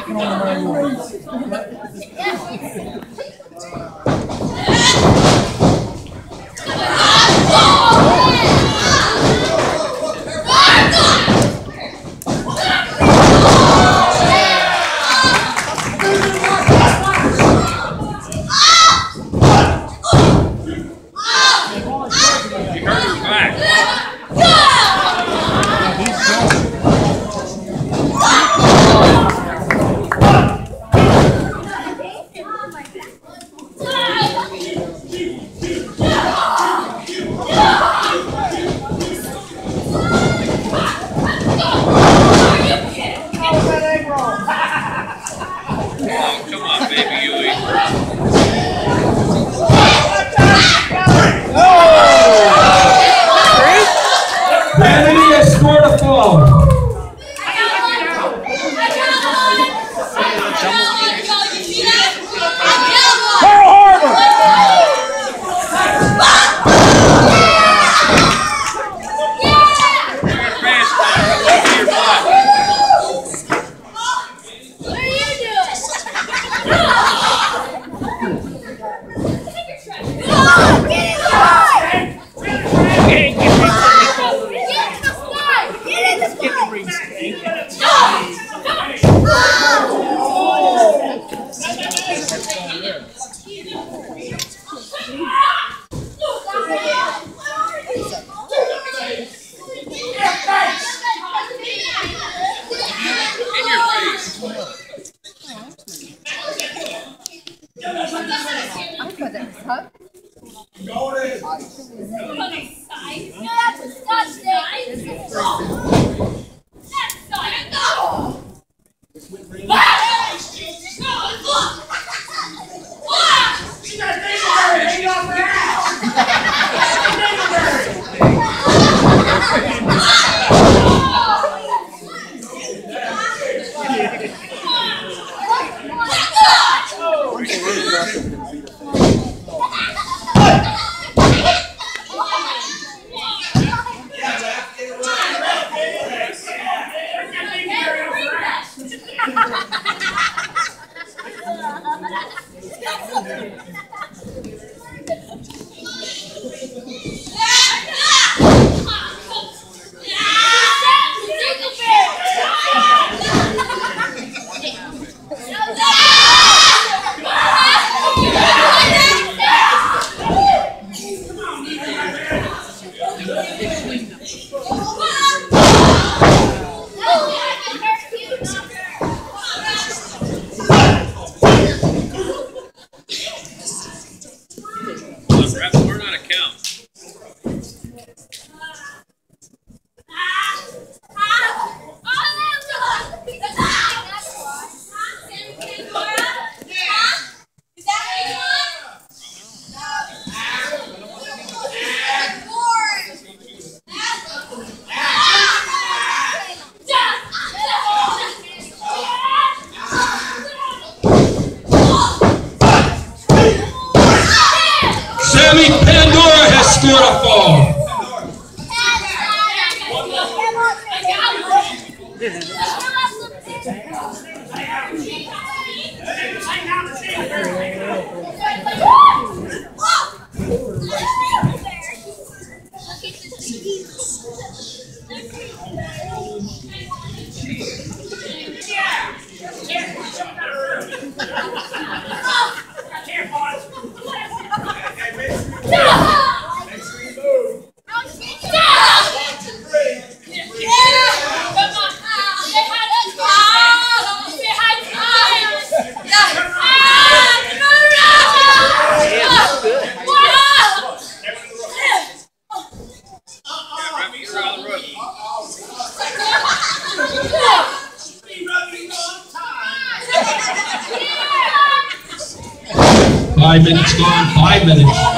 picking on words. You Huey. Sammi Pandora has scored a foul. Ref, you're on the roof. Five minutes gone, five minutes.